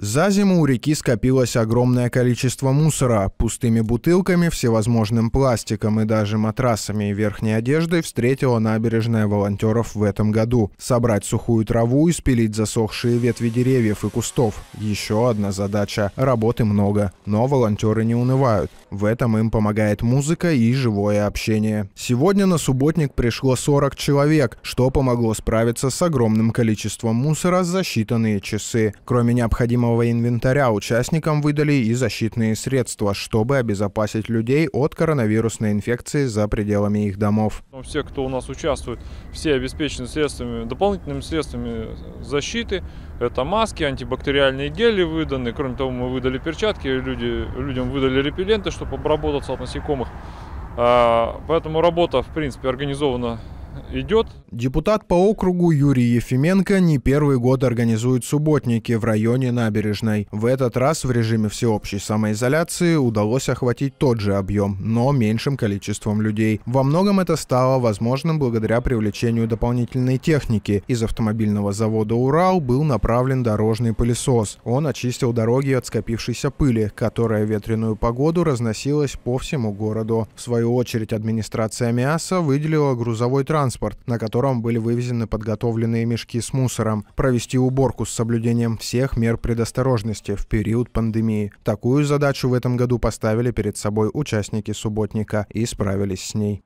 За зиму у реки скопилось огромное количество мусора. Пустыми бутылками, всевозможным пластиком и даже матрасами и верхней одеждой встретила набережная волонтеров в этом году. Собрать сухую траву и спилить засохшие ветви деревьев и кустов. Еще одна задача. Работы много, но волонтеры не унывают. В этом им помогает музыка и живое общение. Сегодня на субботник пришло 40 человек, что помогло справиться с огромным количеством мусора за считанные часы. Кроме необходимого инвентаря участникам выдали и защитные средства, чтобы обезопасить людей от коронавирусной инфекции за пределами их домов. Все, кто у нас участвует, все обеспечены средствами, дополнительными средствами защиты. Это маски, антибактериальные гели выданы. Кроме того, мы выдали перчатки, люди, людям выдали репелленты, чтобы обработаться от насекомых. А, поэтому работа, в принципе, организована идет. Депутат по округу Юрий Ефименко не первый год организует субботники в районе набережной. В этот раз в режиме всеобщей самоизоляции удалось охватить тот же объем, но меньшим количеством людей. Во многом это стало возможным благодаря привлечению дополнительной техники. Из автомобильного завода «Урал» был направлен дорожный пылесос. Он очистил дороги от скопившейся пыли, которая ветреную погоду разносилась по всему городу. В свою очередь администрация МИАСа выделила грузовой транспорт транспорт, на котором были вывезены подготовленные мешки с мусором, провести уборку с соблюдением всех мер предосторожности в период пандемии. Такую задачу в этом году поставили перед собой участники субботника и справились с ней.